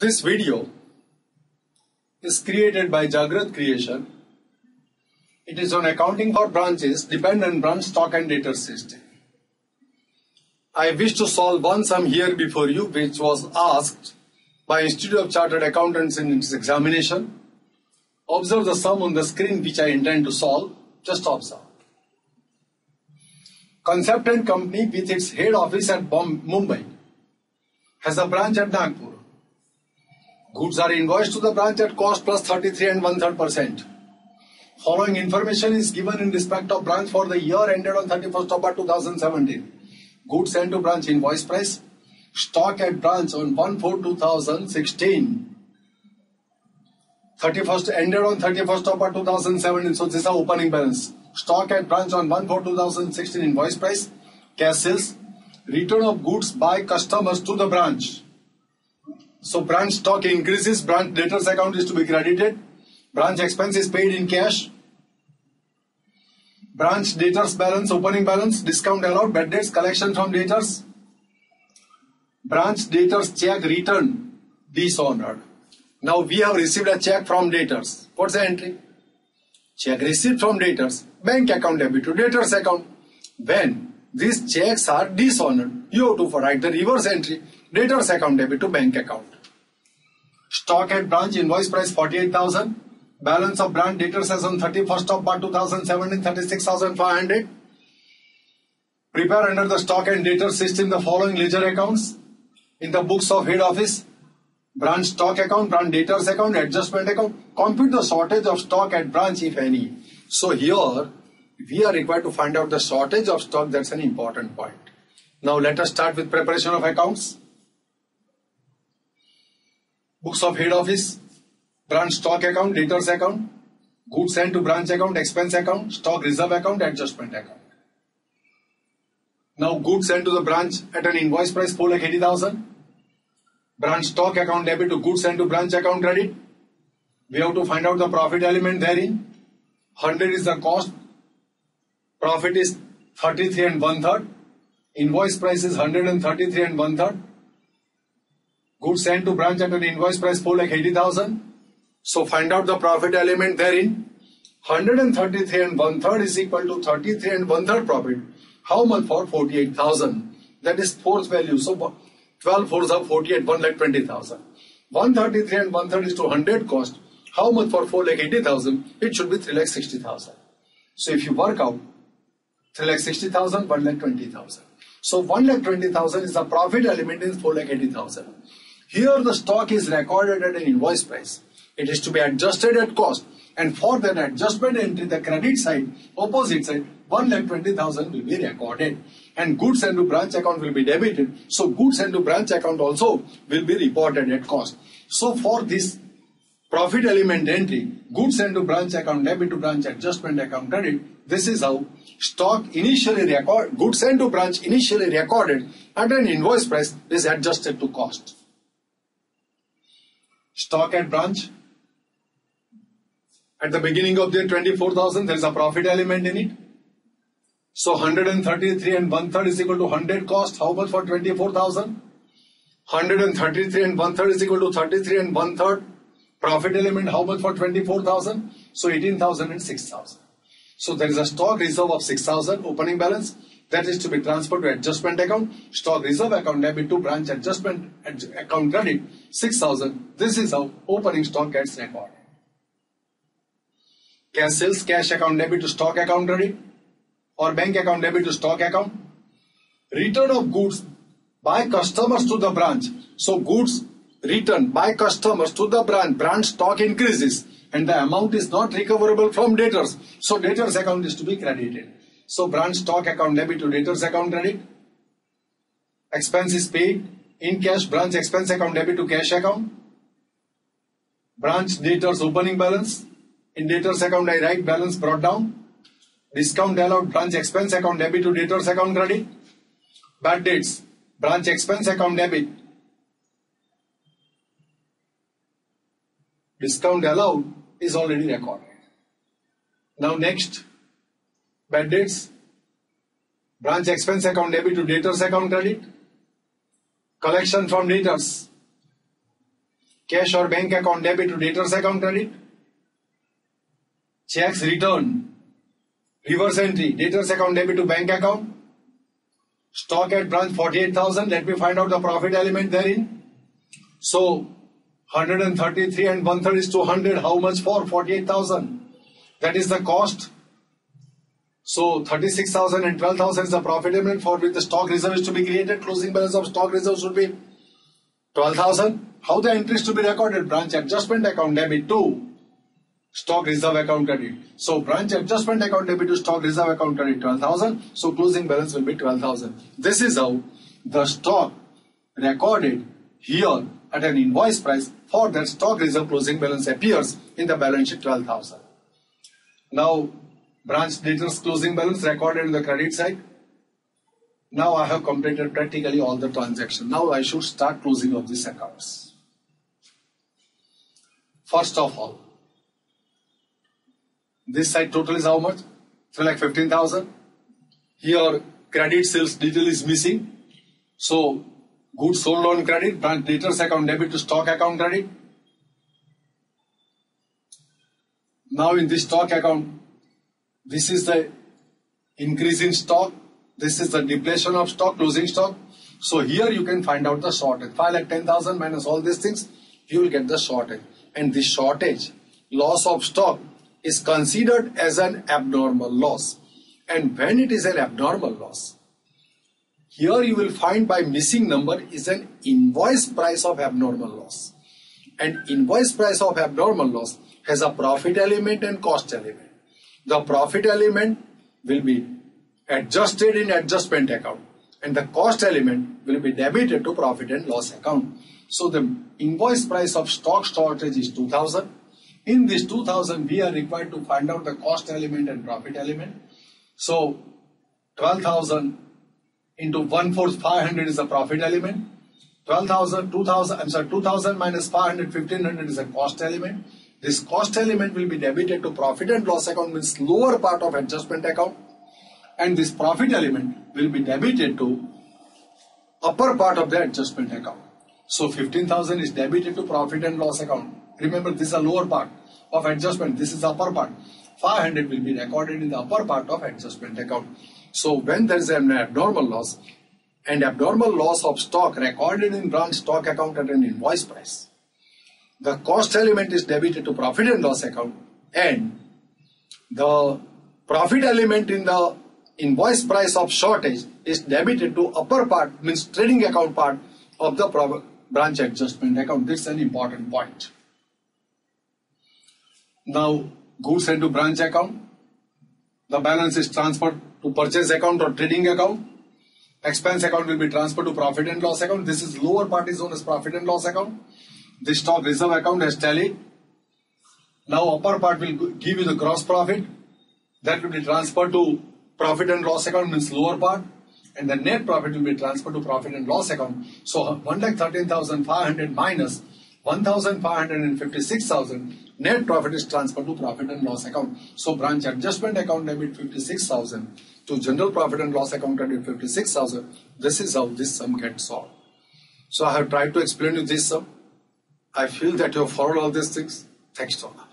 This video is created by Jagrat Creation. It is on accounting for branches, dependent branch stock and debtor system. I wish to solve one sum here before you which was asked by Institute of Chartered Accountants in its examination. Observe the sum on the screen which I intend to solve. Just observe. Concept and Company with its head office at Mumbai has a branch at Nagpur. Goods are invoiced to the branch at cost plus 33 and one third percent. Following information is given in respect of branch for the year ended on 31st October 2017. Goods sent to branch invoice price. Stock at branch on 1 4 2016. 31st ended on 31st October 2017. So this is our opening balance. Stock at branch on 1 4 2016 invoice price. Cash sales. Return of goods by customers to the branch. So branch stock increases, branch debtors account is to be credited. Branch expense is paid in cash. Branch debtors balance, opening balance, discount allowed, bad debts, collection from debtors. Branch debtors check return dishonored. Now we have received a check from debtors. What's the entry? Check received from debtors. Bank account debit to debtors account. When these checks are dishonored, you have to write the reverse entry. Debtors account debit to bank account. Stock at branch invoice price 48,000. Balance of branch debtors as on 31st of March 2017 36,500. Prepare under the stock and debtor system the following ledger accounts in the books of head office. Branch stock account, branch debtors account, adjustment account. Compute the shortage of stock at branch if any. So here we are required to find out the shortage of stock. That's an important point. Now let us start with preparation of accounts. Books of head office, branch stock account, debtors account, goods sent to branch account, expense account, stock reserve account, adjustment account. Now goods sent to the branch at an invoice price 4 lakh 80,000. Branch stock account debit to goods sent to branch account credit. We have to find out the profit element therein. 100 is the cost. Profit is 33 and one third. Invoice price is 133 and one third. Goods sent to branch at an invoice price 4 lakh 80,000. So find out the profit element therein. 133 and one third is equal to 33 and one third profit. How much for 48,000? That is fourth value. So 12 fours are 48, 1 lakh 20,000. 133 and one third is to 100 cost. How much for 4 lakh 80,000? It should be 3 lakh 60,000. So if you work out 3 lakh 60,000, 1 lakh 20,000. So 1 lakh 20,000 is the profit element in 4 lakh 80,000. Here the stock is recorded at an invoice price. It is to be adjusted at cost. And for that adjustment entry, the credit side, opposite side, 1 lakh 20,000 will be recorded. And goods sent to branch account will be debited. So goods sent to branch account also will be reported at cost. So for this profit element entry, goods sent to branch account, debit to branch adjustment account credit, this is how stock initially record, goods sent to branch initially recorded at an invoice price is adjusted to cost stock at branch. At the beginning of the 24,000, there is a profit element in it. So 133 and one third is equal to 100 cost. How much for 24,000? 133 and one third is equal to 33 and one third. Profit element, how much for 24,000? So 18,000 and 6,000. So there is a stock reserve of 6,000 opening balance that is to be transferred to adjustment account, stock reserve account, debit to branch adjustment account credit, 6000. This is how opening stock gets recorded. Cash sales, cash account debit to stock account credit or bank account debit to stock account. Return of goods by customers to the branch. So goods returned by customers to the branch, branch stock increases and the amount is not recoverable from debtors. So debtors account is to be credited. So branch stock account debit to debtors account credit. Expense is paid in cash. Branch expense account debit to cash account. Branch debtors opening balance. In debtors account I write balance brought down. Discount allowed branch expense account debit to debtors account credit. Bad debts. Branch expense account debit. Discount allowed is already recorded. Now next bad debts, branch expense account debit to debtors account credit, collection from debtors. cash or bank account debit to debtors account credit, checks return, reverse entry, debtors account debit to bank account, stock at branch 48,000, let me find out the profit element therein. So 133 and one third is 200, how much for 48,000? That is the cost. So 36,000 and 12,000 is the profit element for which the stock reserve is to be created. Closing balance of stock reserve should be 12,000. How the entries to be recorded? Branch adjustment account debit to stock reserve account credit. So branch adjustment account debit to stock reserve account credit 12,000. So closing balance will be 12,000. This is how the stock recorded here at an invoice price for that stock reserve closing balance appears in the balance sheet 12,000. Now branch debtors closing balance recorded in the credit side. Now I have completed practically all the transactions. Now I should start closing of these accounts. First of all, this side total is how much? So like 15,000. Here credit sales detail is missing. So goods sold on credit, branch debtors account debit to stock account credit. Now in this stock account, this is the increase in stock. This is the depletion of stock, closing stock. So here you can find out the shortage. File at 10,000 minus all these things, you will get the shortage. And this shortage, loss of stock, is considered as an abnormal loss. And when it is an abnormal loss, here you will find by missing number is an invoice price of abnormal loss. And invoice price of abnormal loss has a profit element and cost element. The profit element will be adjusted in adjustment account and the cost element will be debited to profit and loss account. So the invoice price of stock shortage is 2000. In this 2000 we are required to find out the cost element and profit element. So 12,000 into 1 fourth 500 is the profit element. 12,000, 2,000, I'm sorry, 2,000 minus 500, 1,500 is a cost element. This cost element will be debited to profit and loss account means lower part of adjustment account and this profit element will be debited to upper part of the adjustment account. So 15,000 is debited to profit and loss account. Remember this is a lower part of adjustment. This is upper part. 500 will be recorded in the upper part of adjustment account. So when there is an abnormal loss and abnormal loss of stock recorded in branch stock account at an invoice price the cost element is debited to profit and loss account and the profit element in the invoice price of shortage is debited to upper part means trading account part of the branch adjustment account. This is an important point. Now goods sent to branch account. The balance is transferred to purchase account or trading account. Expense account will be transferred to profit and loss account. This is lower part is known as profit and loss account. This stock reserve account has tally. Now upper part will give you the gross profit. That will be transferred to profit and loss account means lower part. And the net profit will be transferred to profit and loss account. So 1,13,500 minus 1,556,000 net profit is transferred to profit and loss account. So branch adjustment account debit 56,000 to general profit and loss account debit 56,000. This is how this sum gets solved. So I have tried to explain you this sum. I feel that you have followed all these things. Thanks so much.